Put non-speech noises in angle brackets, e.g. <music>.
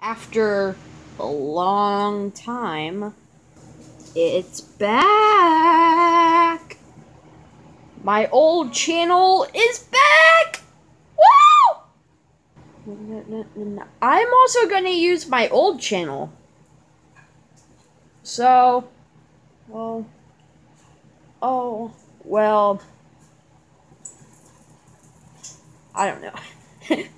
After a long time, it's back! My old channel is back! Woo! I'm also gonna use my old channel. So, well, oh, well, I don't know. <laughs>